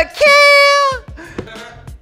of kale.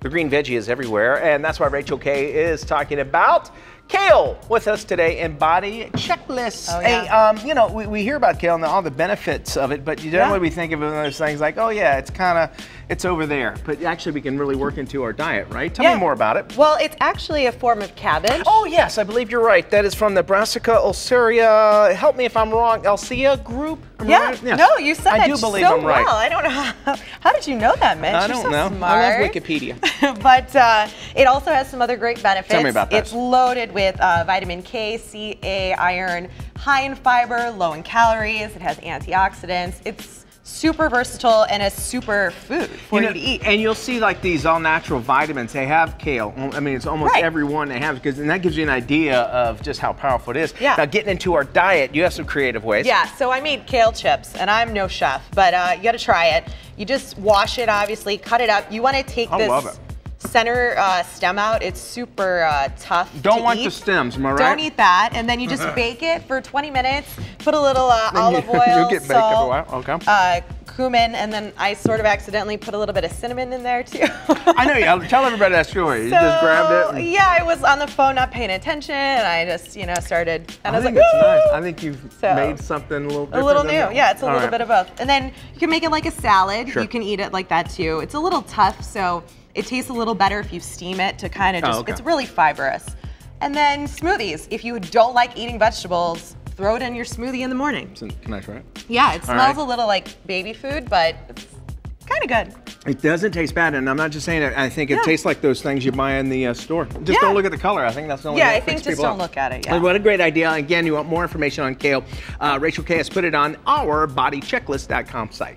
The green veggie is everywhere, and that's why Rachel K is talking about kale with us today in Body Checklist. Oh, Hey, yeah. um, you know, we, we hear about kale and all the benefits of it, but you generally Yeah. we think of it as things like, oh yeah, it's kind of, it's over there. But actually we can really work into our diet, right? Tell Yeah. me more about it. Well, it's actually a form of cabbage. Oh yes, I believe you're right. That is from the Brassica oleracea. Help me if I'm wrong. Alcea group. Am yeah. right? Yes. No, you said I do believe so I'm right. well. I don't know how, how did you know that, Mitch? I don't so know. Smart. I love Wikipedia. but uh, it also has some other great benefits. Tell me about that. It's loaded with uh, vitamin K, C, A, iron, high in fiber, low in calories. It has antioxidants. It's super versatile and a super food for you, know, to eat. And you'll see like these all natural vitamins. They have kale. I mean, it's almost Right. every one they have because and that gives you an idea of just how powerful it is. Yeah. Now getting into our diet, you have some creative ways. Yeah, so I made kale chips, and I'm no chef, but uh, you got to try it. You just wash it, obviously, cut it up. You want to take I this love it. Center uh, stem out. It's super uh, tough. Don't to want eat. the stems, am I right? Don't eat that, and then you just bake it for 20 minutes. Put a little uh, you- olive oil, you'll get baked up a salt, okay. uh, cumin, and then I sort of accidentally put a little bit of cinnamon in there too. I know. You tell everybody that story. you just grabbed it. Yeah, I was on the phone not paying attention, and I just, you know, started, and I, I was think like, it's nice. I think you've So- made something a little A little new, that. yeah. It's a All little right. bit of both. And then you can make it like a salad. Sure. You can eat it like that too. It's a little tough, so it tastes a little better if you steam it to kind of Oh, okay. It's really fibrous. And then smoothies. If you don't like eating vegetables, throw it in your smoothie in the morning. Can I try it? Yeah, it All smells right. a little like baby food, but it's kind of good. It doesn't taste bad, and I'm not just saying it. I think it Yeah. tastes like those things you buy in the uh, store. Just Yeah. don't look at the color. I think that's the only Yeah, I think just don't out. look at it, yeah. What a great idea. Again, you want more information on kale. Uh, Rachel K has put it on our bodychecklist.com site.